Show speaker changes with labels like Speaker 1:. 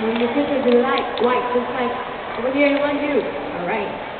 Speaker 1: When the pictures are light, white, just like over here in one view. All right.